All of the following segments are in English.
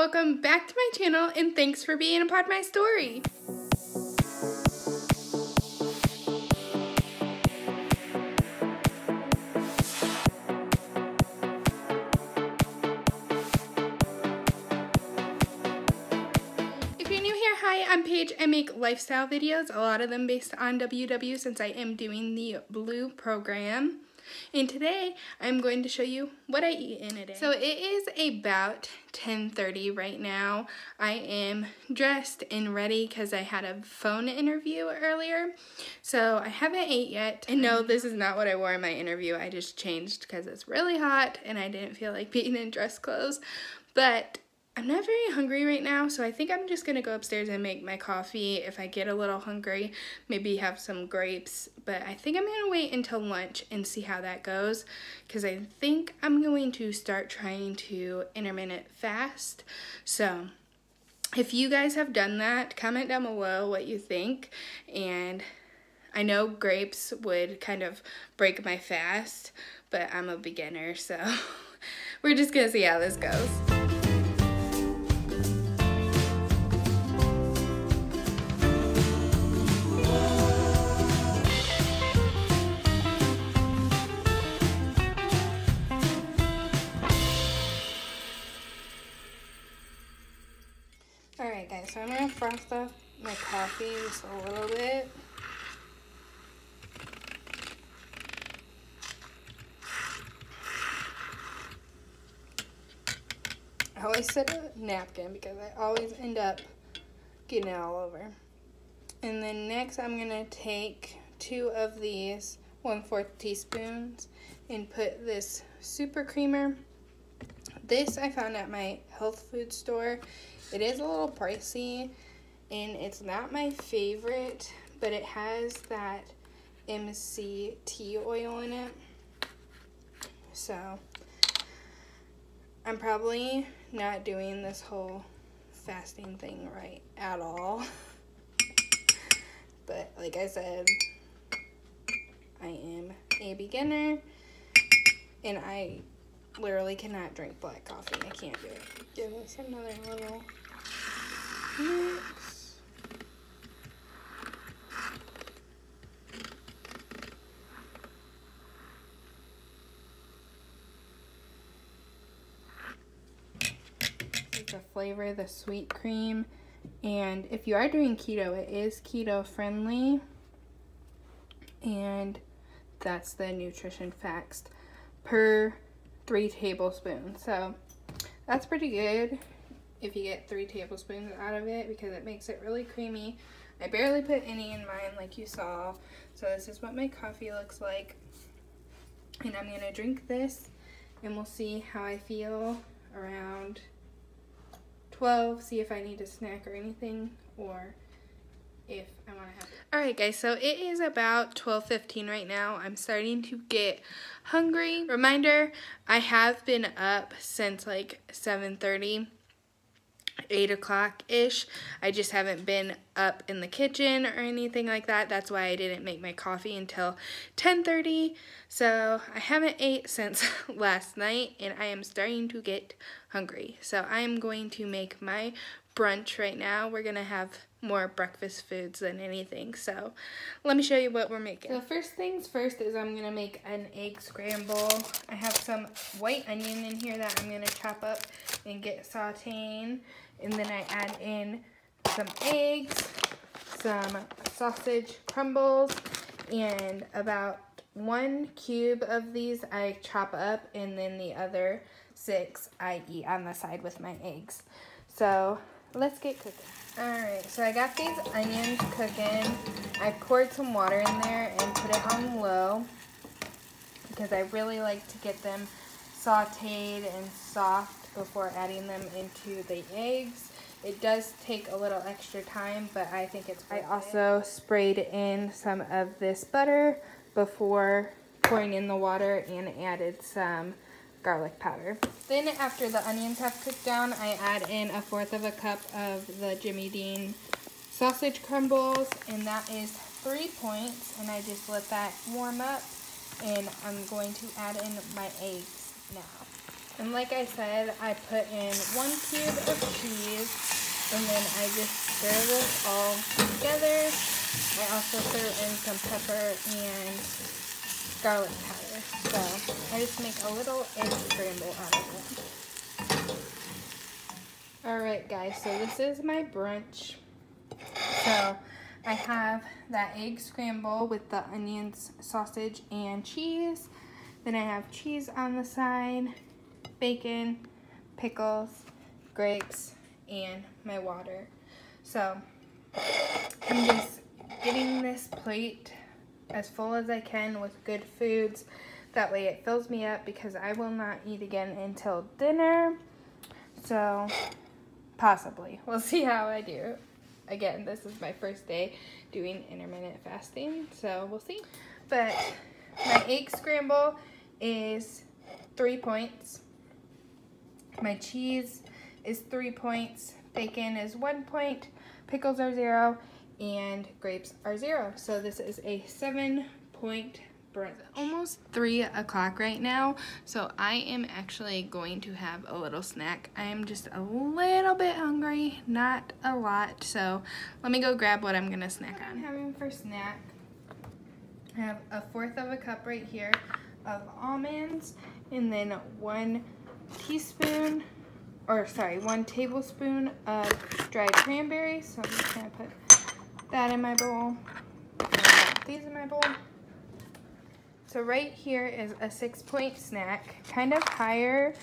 welcome back to my channel and thanks for being a part of my story. If you're new here, hi, I'm Paige. I make lifestyle videos, a lot of them based on WW since I am doing the Blue program. And today I'm going to show you what I eat in a day. So it is about 10:30 right now. I am dressed and ready cuz I had a phone interview earlier. So I haven't ate yet. And no, mm-hmm. this is not what I wore in my interview. I just changed cuz it's really hot and I didn't feel like being in dress clothes. But I'm not very hungry right now, so I think I'm just gonna go upstairs and make my coffee. If I get a little hungry, maybe have some grapes. But I think I'm gonna wait until lunch and see how that goes because I think I'm going to start trying to intermittent fast. So if you guys have done that, comment down below what you think. And I know grapes would kind of break my fast, but I'm a beginner, so we're just gonna see how this goes. Guys, so I'm going to frost up my coffee just a little bit. I always set a napkin because I always end up getting it all over. And then next I'm going to take two of these 1 4 teaspoons and put this super creamer. This I found at my health food store it is a little pricey and it's not my favorite, but it has that MCT oil in it. So I'm probably not doing this whole fasting thing right at all. but like I said, I am a beginner and I literally cannot drink black coffee. I can't do it. Give us another little mix. The flavor, the sweet cream, and if you are doing keto, it is keto friendly, and that's the nutrition facts per three tablespoons. So that's pretty good if you get three tablespoons out of it because it makes it really creamy. I barely put any in mine like you saw. So this is what my coffee looks like. And I'm going to drink this and we'll see how I feel around 12. See if I need a snack or anything or if I want to have it. Alright guys, so it is about 12.15 right now. I'm starting to get hungry. Reminder, I have been up since like 7.30 8 o'clock ish. I just haven't been up in the kitchen or anything like that. That's why I didn't make my coffee until 10:30. So I haven't ate since last night and I am starting to get hungry. So I am going to make my brunch right now. We're going to have more breakfast foods than anything. So let me show you what we're making. So first things first is I'm going to make an egg scramble. I have some white onion in here that I'm going to chop up and get sauteing. And then I add in some eggs, some sausage crumbles, and about one cube of these I chop up and then the other six I eat on the side with my eggs. So let's get cooking. Alright, so I got these onions cooking. I poured some water in there and put it on low because I really like to get them sauteed and soft before adding them into the eggs. It does take a little extra time, but I think it's I also sprayed in some of this butter before pouring in the water and added some garlic powder. Then after the onions have cooked down, I add in a fourth of a cup of the Jimmy Dean sausage crumbles, and that is three points, and I just let that warm up, and I'm going to add in my eggs now. And like I said, I put in one cube of cheese and then I just stir this all together. I also threw in some pepper and garlic powder. So I just make a little egg scramble out of it. Alright guys, so this is my brunch. So I have that egg scramble with the onions, sausage, and cheese. Then I have cheese on the side bacon, pickles, grapes, and my water. So I'm just getting this plate as full as I can with good foods. That way it fills me up because I will not eat again until dinner. So possibly. We'll see how I do. Again, this is my first day doing intermittent fasting, so we'll see. But my egg scramble is three points. My cheese is three points, bacon is one point, pickles are zero, and grapes are zero. So this is a seven point brunch. Almost three o'clock right now, so I am actually going to have a little snack. I am just a little bit hungry, not a lot, so let me go grab what I'm gonna snack on. I'm having for snack, I have a fourth of a cup right here of almonds, and then one teaspoon, or sorry, one tablespoon of dried cranberries. So I'm just gonna put that in my bowl. these in my bowl. So right here is a six point snack, kind of higher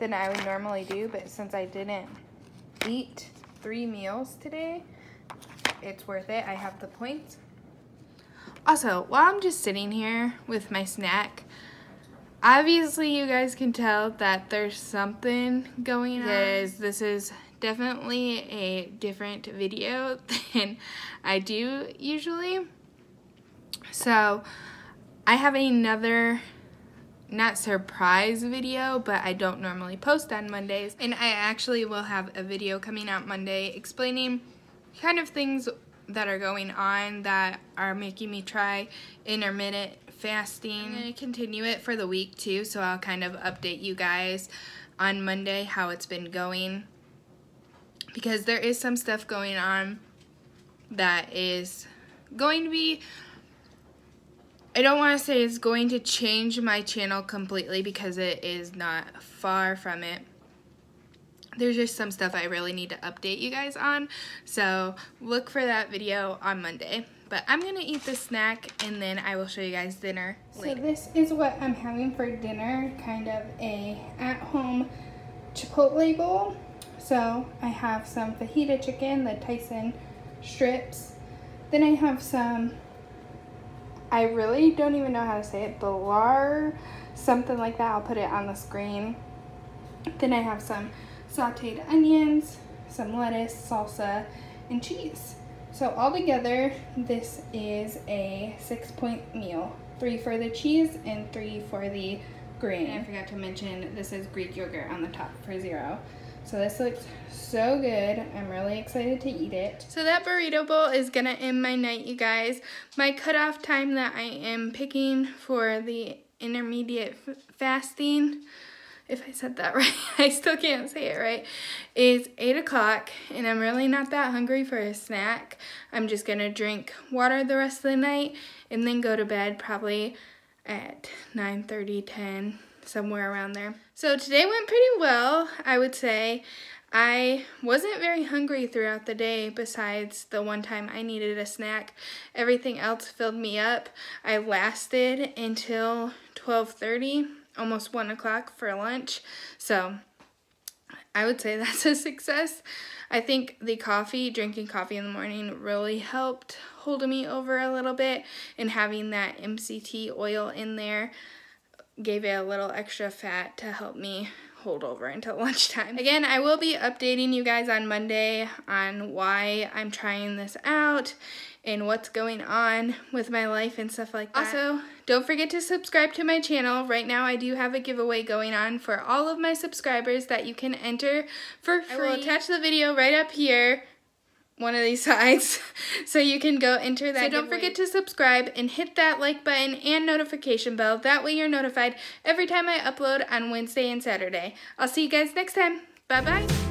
than I would normally do, but since I didn't eat three meals today, it's worth it. I have the points. Also, while I'm just sitting here with my snack, obviously you guys can tell that there's something going on because this is definitely a different video than I do usually. So I have another not surprise video, but I don't normally post on Mondays. And I actually will have a video coming out Monday explaining kind of things that are going on that are making me try intermittent fasting. I'm going to continue it for the week too, so I'll kind of update you guys on Monday how it's been going. Because there is some stuff going on that is going to be I don't want to say it's going to change my channel completely because it is not far from it. There's just some stuff I really need to update you guys on. So look for that video on Monday. But I'm going to eat the snack and then I will show you guys dinner later. So this is what I'm having for dinner. Kind of a at-home Chipotle bowl. So I have some fajita chicken, the Tyson strips. Then I have some, I really don't even know how to say it, Balar, something like that. I'll put it on the screen. Then I have some sauteed onions, some lettuce, salsa, and cheese. So all together, this is a six point meal. Three for the cheese and three for the grain. And I forgot to mention, this is Greek yogurt on the top for zero. So this looks so good. I'm really excited to eat it. So that burrito bowl is gonna end my night, you guys. My cutoff time that I am picking for the intermediate fasting if I said that right, I still can't say it right, is 8 o'clock and I'm really not that hungry for a snack. I'm just to drink water the rest of the night and then go to bed probably at 9.30, 10, somewhere around there. So today went pretty well, I would say. I wasn't very hungry throughout the day besides the one time I needed a snack. Everything else filled me up. I lasted until 12.30 almost 1 o'clock for lunch. So I would say that's a success. I think the coffee, drinking coffee in the morning really helped hold me over a little bit and having that MCT oil in there gave it a little extra fat to help me hold over until lunchtime. Again, I will be updating you guys on Monday on why I'm trying this out and what's going on with my life and stuff like that. Also, don't forget to subscribe to my channel. Right now, I do have a giveaway going on for all of my subscribers that you can enter for free. I will attach the video right up here one of these sides so you can go enter that. So don't forget to subscribe and hit that like button and notification bell. That way you're notified every time I upload on Wednesday and Saturday. I'll see you guys next time. Bye bye.